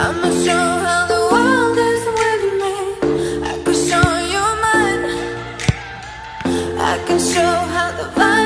I can show how the vibe